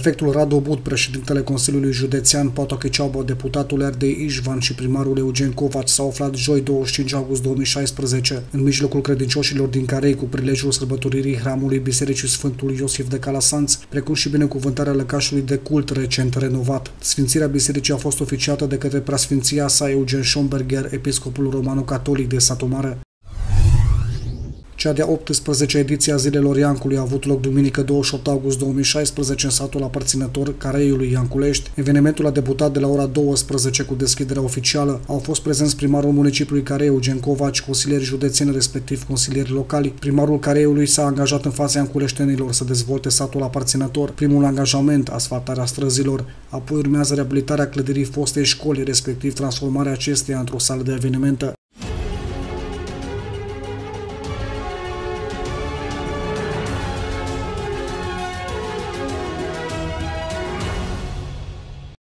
Prefectul Radu Bud, președintele Consiliului Județean Potocă Ceaubă, deputatul Ardei Ișvan și primarul Eugen Covaci s-au aflat joi 25 august 2016 în mijlocul credincioșilor din Carei cu prilejul sărbătoririi hramului Bisericii Sfântul Iosif de Calasanț, precum și binecuvântarea lăcașului de cult recent renovat. Sfințirea bisericii a fost oficiată de către preasfinția sa Eugen Schomberger, episcopul romano-catolic de Satomare. Cea de-a 18 ediție a Zilelor Iancului a avut loc duminică 28 august 2016 în satul aparținător Careiului Ianculești. Evenimentul a debutat de la ora 12 cu deschiderea oficială. Au fost prezenți primarul municipiului Carei, Eugen Covaci, consilieri județeni, respectiv consilieri locali. Primarul Careiului s-a angajat în fața Ianculeștenilor să dezvolte satul aparținător. Primul angajament, asfaltarea străzilor, apoi urmează reabilitarea clădirii fostei școli, respectiv transformarea acesteia într-o sală de evenimente.